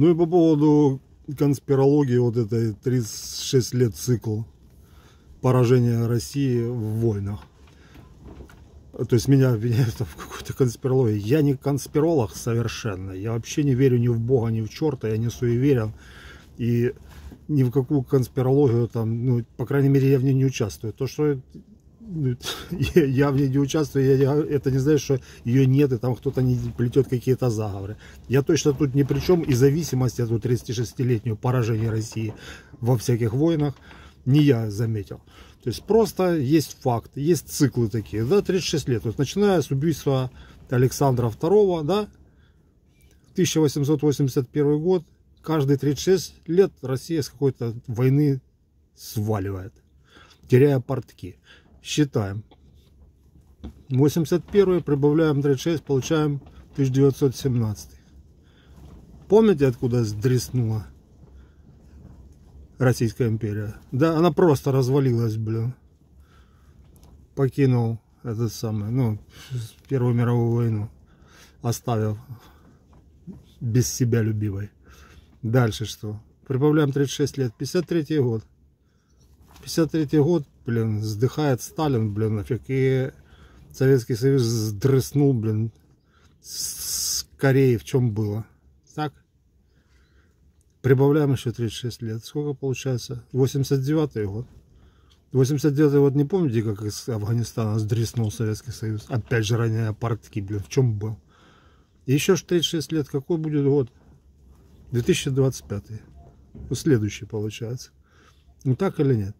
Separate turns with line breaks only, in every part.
Ну и по поводу конспирологии вот этой 36 лет цикл поражения России в войнах. То есть меня обвиняют в какой-то конспирологии. Я не конспиролог совершенно. Я вообще не верю ни в Бога, ни в черта. Я не суеверен. И ни в какую конспирологию там, ну, по крайней мере, я в ней не участвую. То, что я в ней не участвую, я, я, это не значит, что ее нет, и там кто-то не плетет какие-то заговоры. Я точно тут ни при чем, и зависимость эту 36-летнюю поражение России во всяких войнах не я заметил. То есть просто есть факт, есть циклы такие, да, 36 лет. Вот начиная с убийства Александра II, да, 1881 год, каждые 36 лет Россия с какой-то войны сваливает, теряя портки. Считаем. 81 прибавляем 36, получаем 1917. Помните, откуда сдреснула Российская империя? Да, она просто развалилась, блин. Покинул этот самый, ну, Первую мировую войну, оставив без себя любимой. Дальше что? Прибавляем 36 лет. 53 год. 53 год, блин, вздыхает Сталин, блин, нафиг. И Советский Союз сдрыснул, блин, с Кореи в чем было. Так? Прибавляем еще 36 лет. Сколько получается? 89 год. 89 год, не помните, как из Афганистана сдриснул Советский Союз? Опять же, роняя портки, блин, в чем был? еще 36 лет, какой будет год? 2025. Ну, следующий получается. Ну так или нет?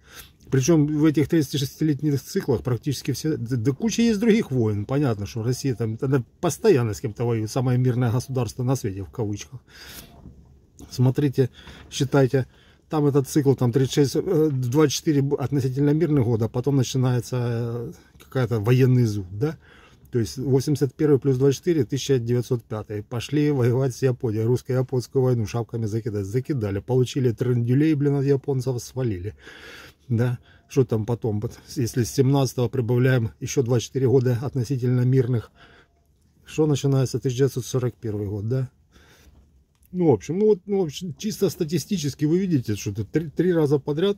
Причем в этих 36-летних циклах практически все... Да, куча есть других войн. Понятно, что Россия там она постоянно с кем-то воюет. Самое мирное государство на свете, в кавычках. Смотрите, считайте, там этот цикл, там 36, 24 э, относительно мирных года, а потом начинается э, какая-то военный зуд, да? То есть 81 плюс 24, 1905. Пошли воевать с Японией. Русско-японскую войну шапками закидать. Закидали. Получили трендюлей, блин, от японцев свалили. Да. Что там потом? Если с 17 прибавляем еще 24 года относительно мирных. Что начинается 1941 год, да? Ну, в общем, ну вот, ну, в общем, чисто статистически вы видите, что это три, три раза подряд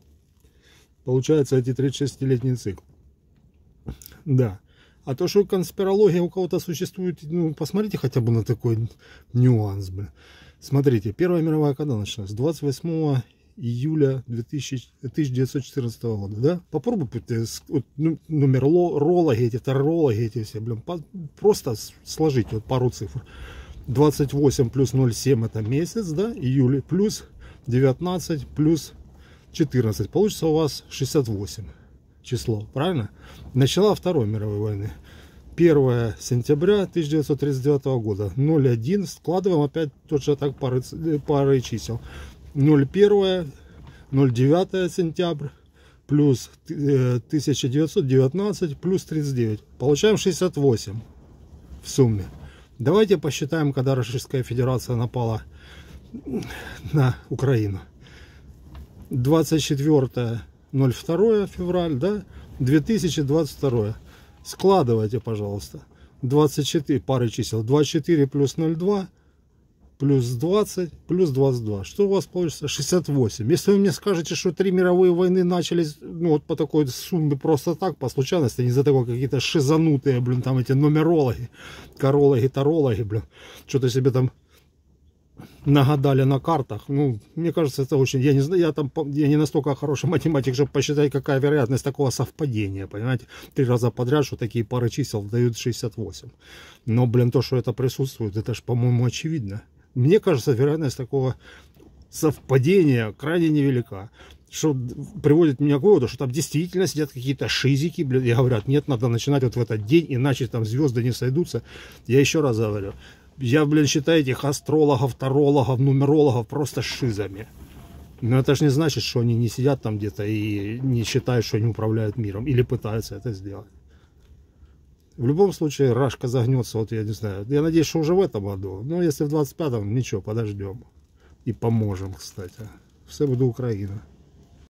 получается эти 36-летний цикл. Да. А то, что конспирология у кого-то существует, ну, посмотрите хотя бы на такой нюанс, блин. Смотрите, Первая мировая когда началась? 28 июля 2000, 1914 года, да? Попробуйте вот, ну, нумерологи, эти тарологи, эти все, блин, просто сложите вот пару цифр. 28 плюс 0,7 это месяц, да, июля, плюс 19 плюс 14. Получится у вас 68 число, правильно? Начала Второй мировой войны. 1 сентября 1939 года. 0,1 складываем опять тот же так пары, пары чисел. 0,1 0,9 сентябрь плюс 1919 э, плюс 39 получаем 68 в сумме. Давайте посчитаем когда Российская Федерация напала на Украину. 24 02 февраль, да, 2022. Складывайте, пожалуйста. 24 пары чисел. 24 плюс 02 плюс 20 плюс 22. Что у вас получится? 68. Если вы мне скажете, что три мировые войны начались ну, вот по такой сумме просто так, по случайности, не за такой какие-то шизанутые, блин, там эти нумерологи, корологи, тарологи, блин, что-то себе там нагадали на картах. Ну, мне кажется, это очень... Я не знаю, я там я не настолько хороший математик, чтобы посчитать, какая вероятность такого совпадения, понимаете? Три раза подряд, что такие пары чисел дают 68. Но, блин, то, что это присутствует, это же, по-моему, очевидно. Мне кажется, вероятность такого совпадения крайне невелика. Что приводит меня к выводу, что там действительно сидят какие-то шизики, блин, и говорят, нет, надо начинать вот в этот день, иначе там звезды не сойдутся. Я еще раз говорю, я, блин, считаю этих астрологов, тарологов, нумерологов просто шизами. Но это же не значит, что они не сидят там где-то и не считают, что они управляют миром. Или пытаются это сделать. В любом случае, Рашка загнется, вот я не знаю. Я надеюсь, что уже в этом году. Но если в 25-м, ничего, подождем. И поможем, кстати. Все буду Украина.